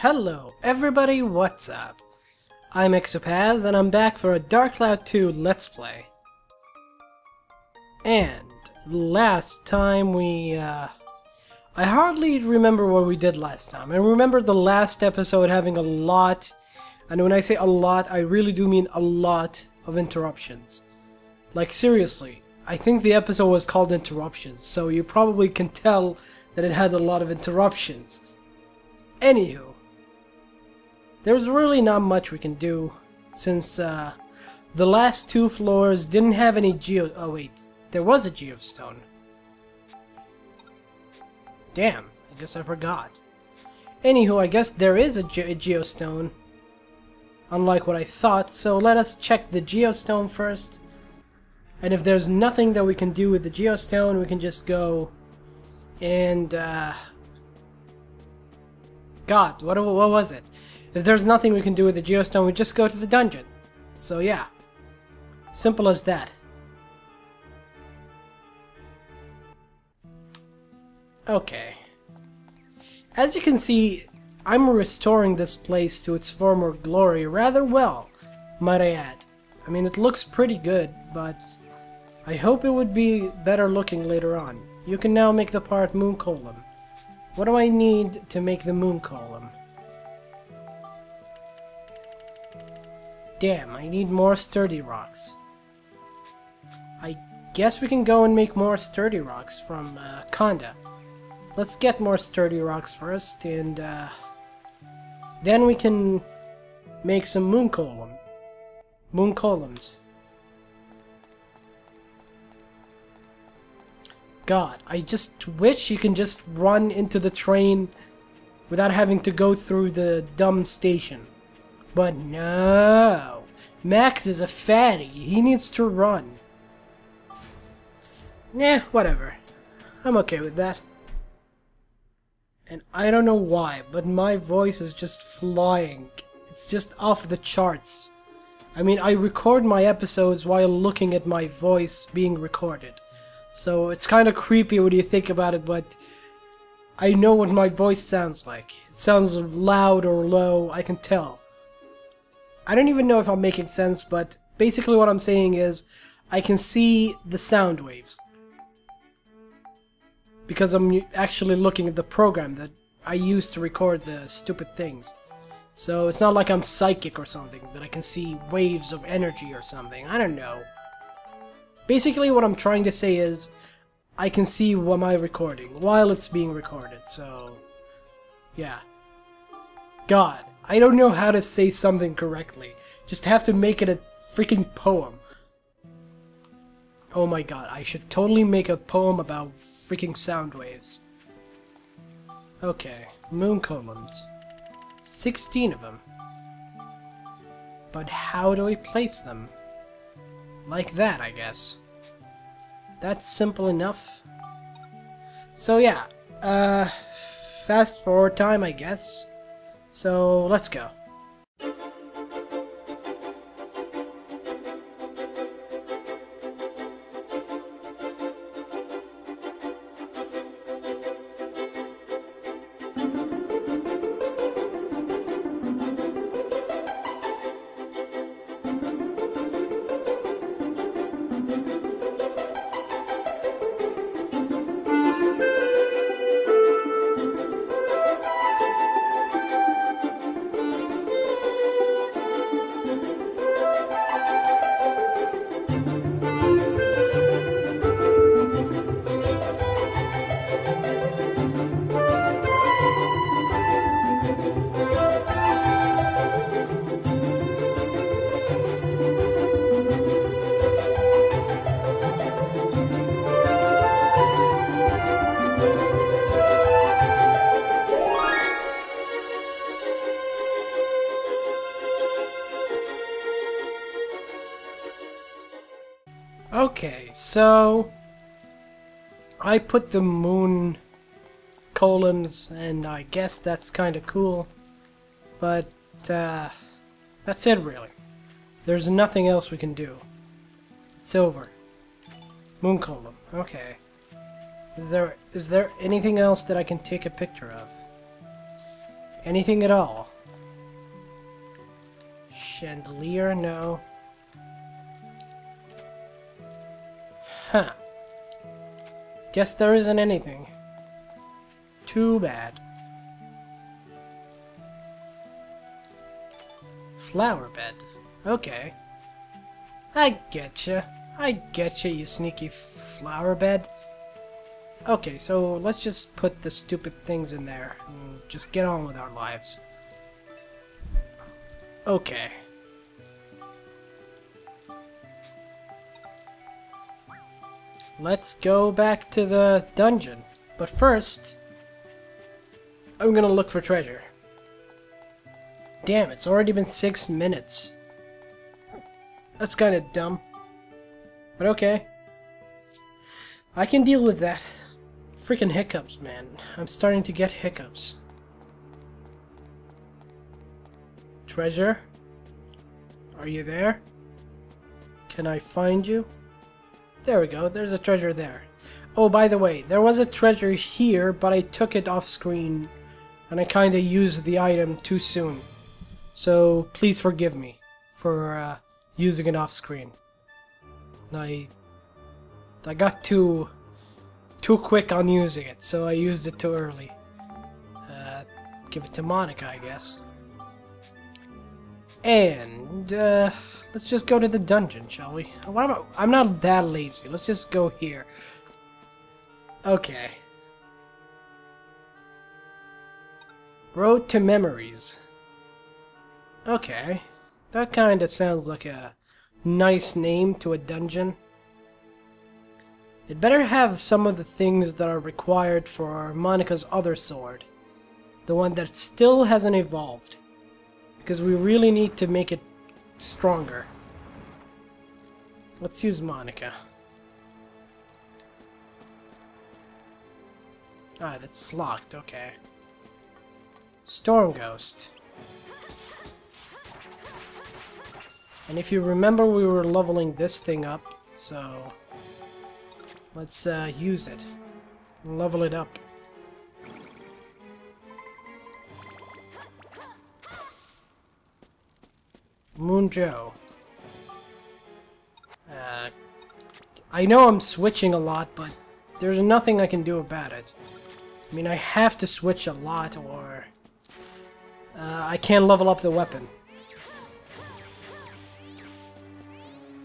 Hello, everybody, what's up? I'm Exopaz, and I'm back for a Dark Cloud 2 Let's Play. And last time we, uh... I hardly remember what we did last time. I remember the last episode having a lot, and when I say a lot, I really do mean a lot of interruptions. Like, seriously, I think the episode was called Interruptions, so you probably can tell that it had a lot of interruptions. Anywho, there's really not much we can do since uh, the last two floors didn't have any geo- oh wait, there was a geostone. Damn, I guess I forgot. Anywho, I guess there is a, ge a geostone. Unlike what I thought, so let us check the geostone first. And if there's nothing that we can do with the geostone, we can just go and uh, God, what, what was it? If there's nothing we can do with the geostone, we just go to the dungeon. So yeah, simple as that. Okay. As you can see, I'm restoring this place to its former glory rather well, might I add. I mean, it looks pretty good, but I hope it would be better looking later on. You can now make the part Moon Column. What do I need to make the moon column? Damn, I need more sturdy rocks. I guess we can go and make more sturdy rocks from uh, Konda. Let's get more sturdy rocks first, and uh, then we can make some moon column. Moon columns. God, I just wish you can just run into the train without having to go through the dumb station. But no, Max is a fatty. He needs to run. Nah, whatever. I'm okay with that. And I don't know why, but my voice is just flying. It's just off the charts. I mean, I record my episodes while looking at my voice being recorded. So it's kind of creepy when you think about it, but I know what my voice sounds like. It sounds loud or low, I can tell. I don't even know if I'm making sense, but basically what I'm saying is I can see the sound waves. Because I'm actually looking at the program that I use to record the stupid things. So it's not like I'm psychic or something, that I can see waves of energy or something. I don't know. Basically, what I'm trying to say is, I can see what my recording while it's being recorded, so... Yeah. God, I don't know how to say something correctly. Just have to make it a freaking poem. Oh my god, I should totally make a poem about freaking sound waves. Okay, moon columns. 16 of them. But how do we place them? Like that, I guess. That's simple enough. So yeah, uh, fast forward time, I guess. So let's go. So I put the moon columns, and I guess that's kind of cool, but uh, that's it really. There's nothing else we can do. It's over. Moon column. Okay. Is there is there anything else that I can take a picture of? Anything at all? Chandelier, no. Huh. Guess there isn't anything. Too bad. Flower bed. Okay. I getcha. I getcha, you sneaky flower bed. Okay, so let's just put the stupid things in there and just get on with our lives. Okay. Let's go back to the dungeon. But first, I'm gonna look for treasure. Damn, it's already been six minutes. That's kinda dumb. But okay. I can deal with that. Freaking hiccups, man. I'm starting to get hiccups. Treasure? Are you there? Can I find you? There we go, there's a treasure there. Oh, by the way, there was a treasure here, but I took it off screen, and I kinda used the item too soon. So, please forgive me for uh, using it off screen. I, I got too, too quick on using it, so I used it too early. Uh, give it to Monica, I guess. And, uh, let's just go to the dungeon, shall we? What I'm not that lazy. Let's just go here. Okay. Road to Memories. Okay. That kinda sounds like a nice name to a dungeon. It better have some of the things that are required for Monica's other sword. The one that still hasn't evolved. Because we really need to make it stronger. Let's use Monica. Ah, that's locked, okay. Storm Ghost. And if you remember, we were leveling this thing up, so let's uh, use it. Level it up. Moon Joe. Uh, I know I'm switching a lot, but there's nothing I can do about it. I mean, I have to switch a lot, or uh, I can't level up the weapon.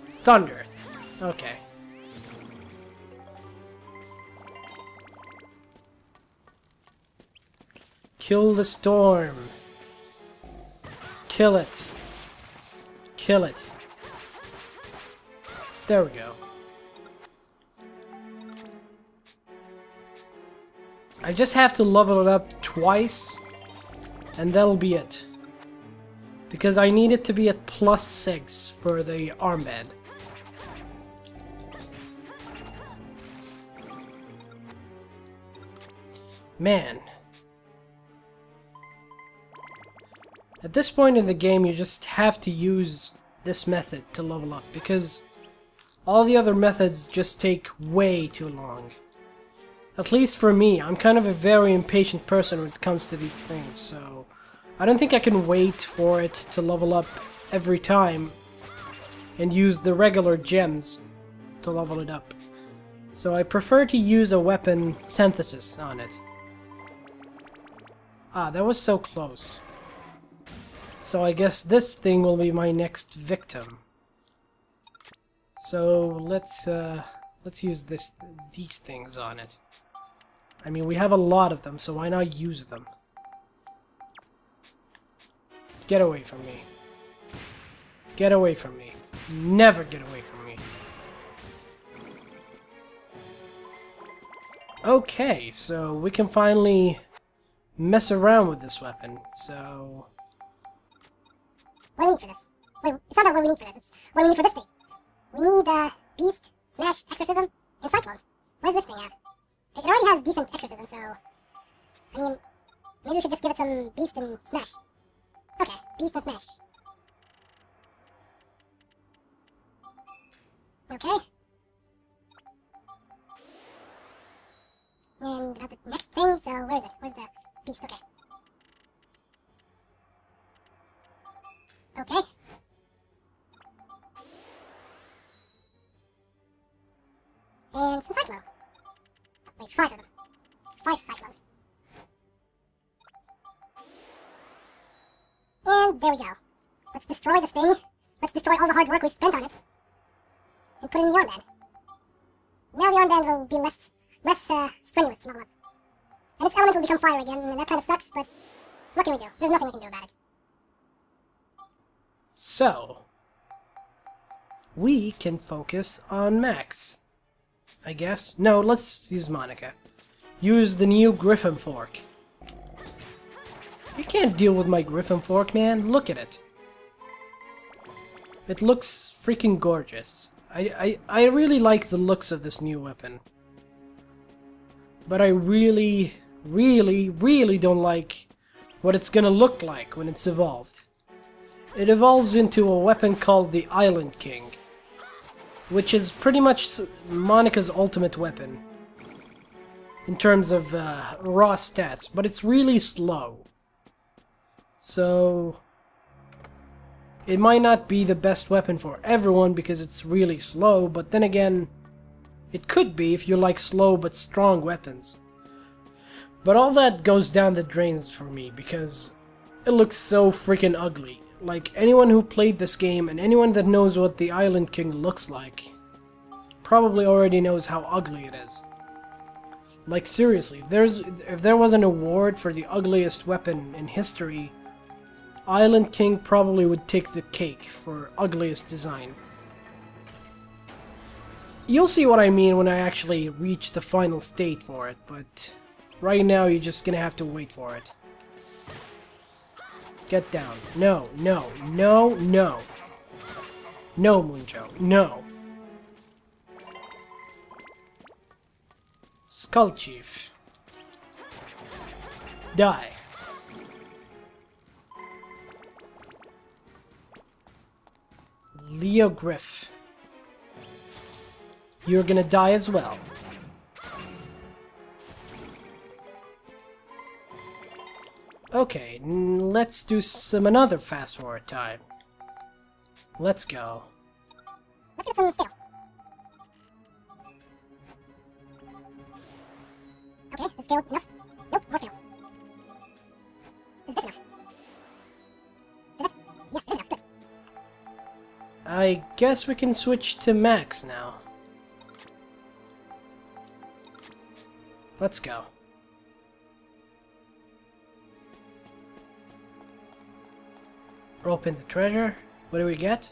Thunder. Okay. Kill the storm. Kill it. Kill it. There we go. I just have to level it up twice, and that'll be it. Because I need it to be at plus 6 for the armband. Man. At this point in the game, you just have to use this method to level up, because all the other methods just take way too long. At least for me, I'm kind of a very impatient person when it comes to these things, so I don't think I can wait for it to level up every time and use the regular gems to level it up. So I prefer to use a weapon synthesis on it. Ah, that was so close. So I guess this thing will be my next victim. So let's uh, let's use this these things on it. I mean, we have a lot of them, so why not use them? Get away from me. Get away from me. Never get away from me. Okay, so we can finally mess around with this weapon, so... What do we need for this? Wait, it's not that what we need for this, it's what do we need for this thing. We need, uh, Beast, Smash, Exorcism, and Cyclone. What does this thing have? It already has decent Exorcism, so... I mean, maybe we should just give it some Beast and Smash. Okay, Beast and Smash. Okay. And about the next thing, so where is it? Where's the Beast? Okay. Okay. And some Cyclone. Wait, five of them. Five Cyclone. And there we go. Let's destroy this thing. Let's destroy all the hard work we spent on it. And put in the armband. Now the armband will be less less uh, strenuous to level up. And its element will become fire again, and that kind of sucks, but what can we do? There's nothing we can do about it. So, we can focus on Max. I guess. No, let's use Monica. Use the new Griffon Fork. You can't deal with my Griffon Fork, man. Look at it. It looks freaking gorgeous. I, I, I really like the looks of this new weapon. But I really, really, really don't like what it's gonna look like when it's evolved. It evolves into a weapon called the Island King, which is pretty much Monica's ultimate weapon in terms of uh, raw stats, but it's really slow. So, it might not be the best weapon for everyone because it's really slow, but then again, it could be if you like slow but strong weapons. But all that goes down the drains for me because it looks so freaking ugly. Like, anyone who played this game and anyone that knows what the Island King looks like probably already knows how ugly it is. Like, seriously, if, there's, if there was an award for the ugliest weapon in history, Island King probably would take the cake for ugliest design. You'll see what I mean when I actually reach the final state for it, but right now you're just gonna have to wait for it. Get down. No, no, no, no. No, Munjo, no. Skull Chief. Die. Leo Griff. You're gonna die as well. Okay, let's do some another fast forward time. Let's go. Let's get some skill. Okay, is skill enough? Nope, more skill. Is this enough? Is it? Yes, it is enough. Good. I guess we can switch to max now. Let's go. Open the treasure. What do we get?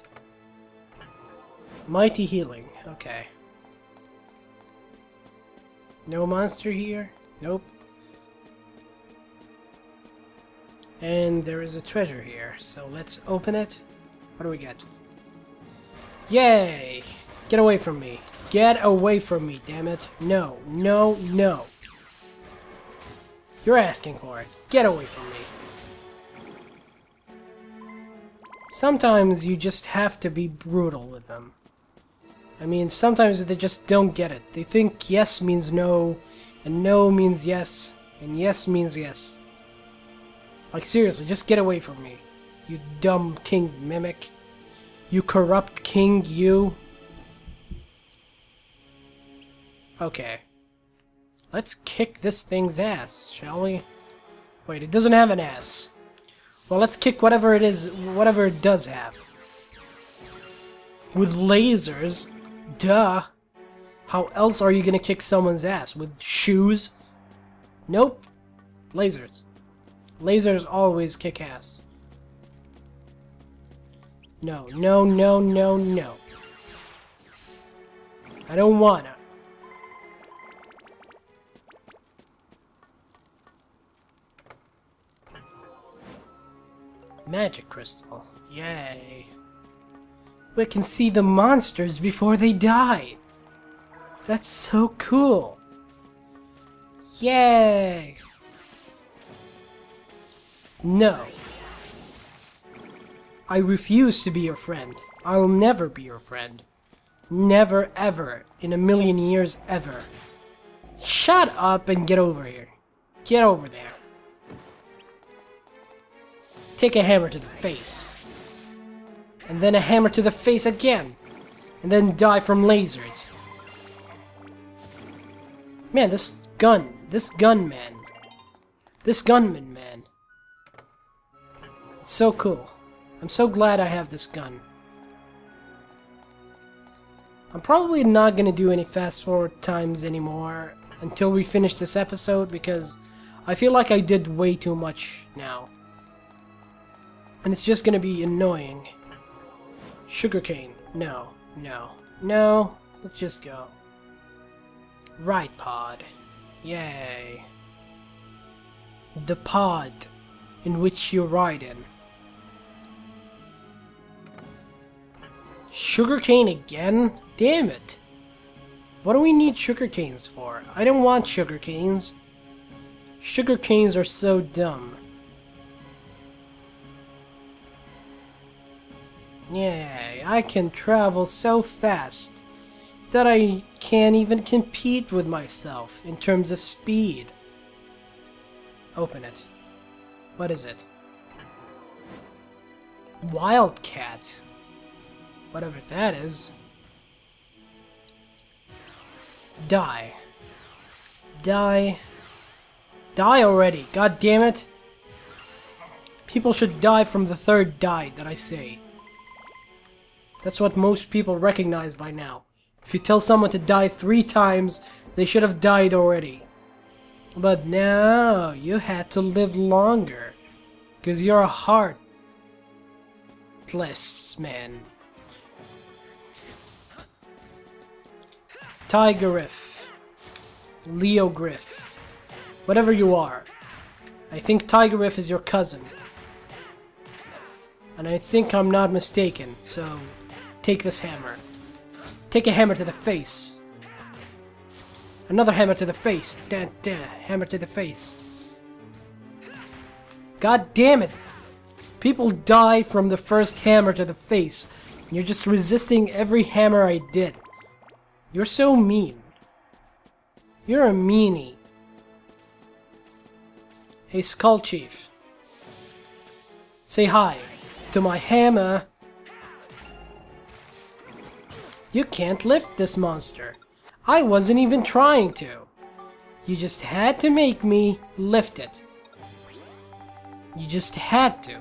Mighty healing. Okay. No monster here? Nope. And there is a treasure here, so let's open it. What do we get? Yay! Get away from me. Get away from me, damn it. No, no, no. You're asking for it. Get away from me. Sometimes you just have to be brutal with them. I mean, sometimes they just don't get it. They think yes means no, and no means yes, and yes means yes. Like, seriously, just get away from me. You dumb king mimic. You corrupt king, you. Okay. Let's kick this thing's ass, shall we? Wait, it doesn't have an ass. Well, let's kick whatever it is, whatever it does have. With lasers? Duh. How else are you gonna kick someone's ass? With shoes? Nope. Lasers. Lasers always kick ass. No, no, no, no, no. I don't wanna. Magic crystal. Yay. We can see the monsters before they die. That's so cool. Yay. No. I refuse to be your friend. I'll never be your friend. Never ever, in a million years ever. Shut up and get over here. Get over there. Take a hammer to the face. And then a hammer to the face again. And then die from lasers. Man, this gun. This gunman. This gunman, man. It's so cool. I'm so glad I have this gun. I'm probably not gonna do any fast forward times anymore until we finish this episode because I feel like I did way too much now. And it's just gonna be annoying. Sugarcane. No. No. No. Let's just go. Right pod. Yay. The pod in which you ride in. Sugarcane again? Damn it. What do we need sugar canes for? I don't want sugar canes. Sugar canes are so dumb. Yay, I can travel so fast that I can't even compete with myself in terms of speed. Open it. What is it? Wildcat. Whatever that is. Die. Die. Die already, god damn it! People should die from the third die that I say. That's what most people recognize by now. If you tell someone to die three times, they should have died already. But now, you had to live longer. Because you're a heartless man. Tigeriff. Leo Griff. Whatever you are. I think Tigeriff is your cousin. And I think I'm not mistaken, so take this hammer. Take a hammer to the face. Another hammer to the face. Da, da, hammer to the face. God damn it! People die from the first hammer to the face. And you're just resisting every hammer I did. You're so mean. You're a meanie. Hey, Skull Chief. Say hi to my hammer. You can't lift this monster. I wasn't even trying to. You just had to make me lift it. You just had to.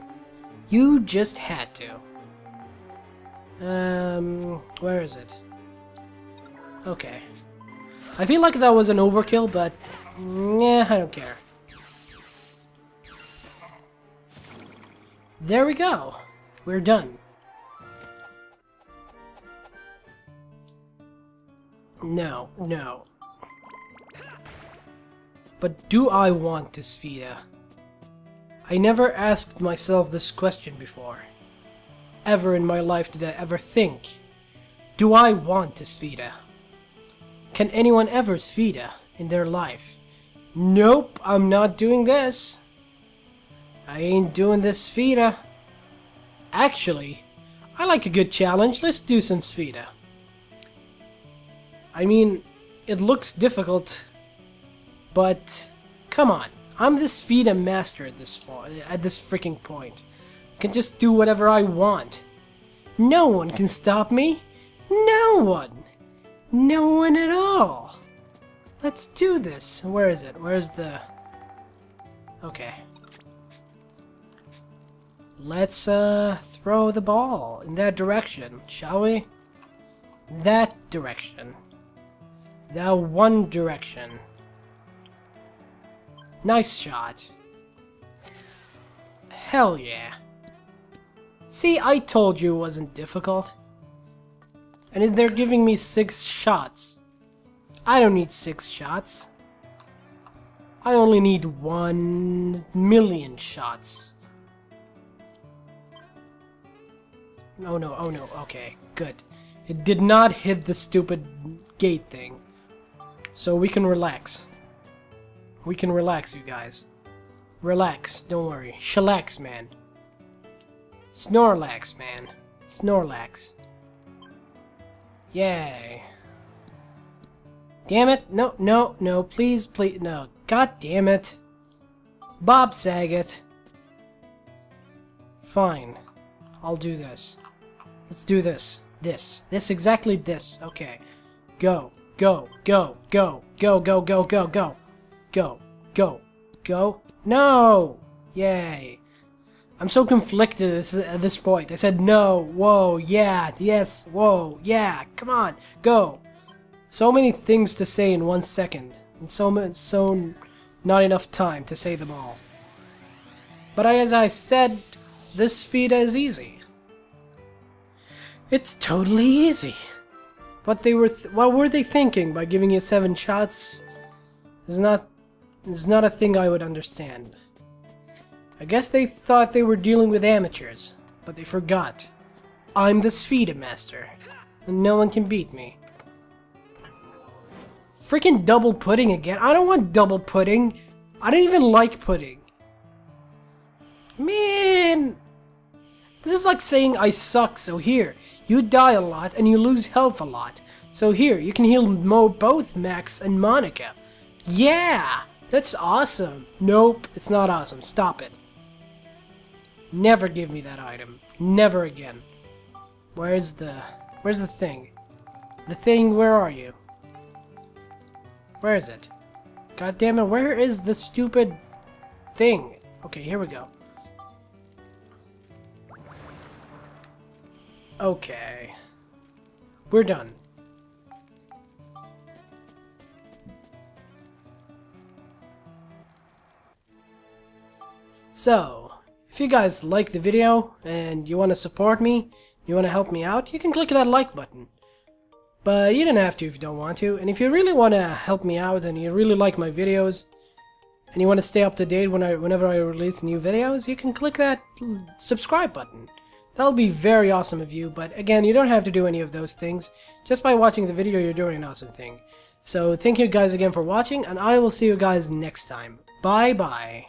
You just had to. Um, where is it? Okay. I feel like that was an overkill, but yeah, I don't care. There we go. We're done. No, no. But do I want this Vita? I never asked myself this question before. Ever in my life did I ever think, do I want this Vita? Can anyone ever Vita in their life? Nope, I'm not doing this. I ain't doing this Vita. Actually, I like a good challenge. Let's do some Spheda. I mean, it looks difficult, but come on. I'm the Spheda master at this at this freaking point. I can just do whatever I want. No one can stop me. No one. No one at all. Let's do this. Where is it? Where's the... Okay. Let's uh, throw the ball in that direction, shall we? That direction. That one direction. Nice shot. Hell yeah. See, I told you it wasn't difficult. And they're giving me six shots. I don't need six shots. I only need one million shots. Oh no, oh no, okay, good. It did not hit the stupid gate thing. So we can relax. We can relax, you guys. Relax, don't worry. Chillax, man. Snorlax, man. Snorlax. Yay. Damn it. No, no, no. Please, please. No. God damn it. Bob Saget. Fine. I'll do this. Let's do this. This. This, exactly this. Okay. Go. Go. Go. Go. Go, go, go, go, go. Go, go, go. No! Yay. I'm so conflicted at this point. I said no, whoa, yeah, yes, whoa, yeah, come on, go. So many things to say in one second, and so so not enough time to say them all. But as I said, this feat is easy. It's totally easy. What they were, what were they thinking by giving you seven shots? Is not, is not a thing I would understand. I guess they thought they were dealing with amateurs, but they forgot. I'm the Spheda Master, and no one can beat me. Freaking double pudding again. I don't want double pudding. I don't even like pudding. Man! This is like saying I suck, so here, you die a lot and you lose health a lot. So here, you can heal Mo both Max and Monica. Yeah! That's awesome. Nope, it's not awesome. Stop it. Never give me that item. Never again. Where's the... Where's the thing? The thing, where are you? Where is it? God damn it, where is the stupid thing? Okay, here we go. Okay. We're done. So, if you guys like the video and you want to support me, you want to help me out, you can click that like button. But you don't have to if you don't want to. And if you really want to help me out and you really like my videos, and you want to stay up to date when I, whenever I release new videos, you can click that subscribe button. That'll be very awesome of you, but again, you don't have to do any of those things. Just by watching the video, you're doing an awesome thing. So thank you guys again for watching, and I will see you guys next time. Bye bye.